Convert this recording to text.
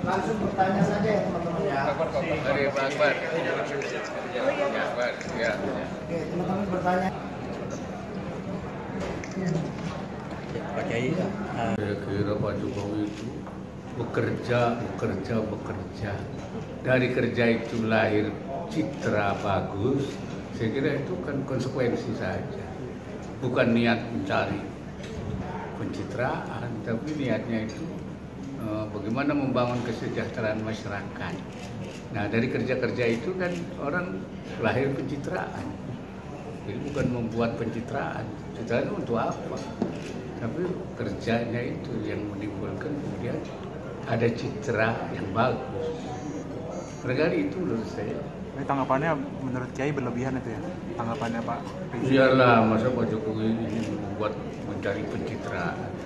Langsung bertanya saja ya teman-teman ya. Dari Pak Akbar. Ya, Akbar. Ya. Oke, teman-teman bertanya. Pak Kiai eh, Saya kira Pak Jokowi itu bekerja, bekerja, bekerja. Dari kerja itu lahir citra bagus. Saya kira itu kan konsekuensi saja. Bukan niat mencari pencitraan, tapi niatnya itu eh, bagaimana membangun kesejahteraan masyarakat. Nah dari kerja-kerja itu kan orang lahir pencitraan. Jadi bukan membuat pencitraan. Pencitraan itu untuk apa? Tapi kerjanya itu yang menimbulkan kemudian ada citra yang bagus. Barangkali itu menurut saya. Ini tanggapannya menurut Kiai berlebihan itu ya? Tanggapannya Pak Rizik. Iyalah, masa Pak Jokowi ini membuat mencari pencitraan.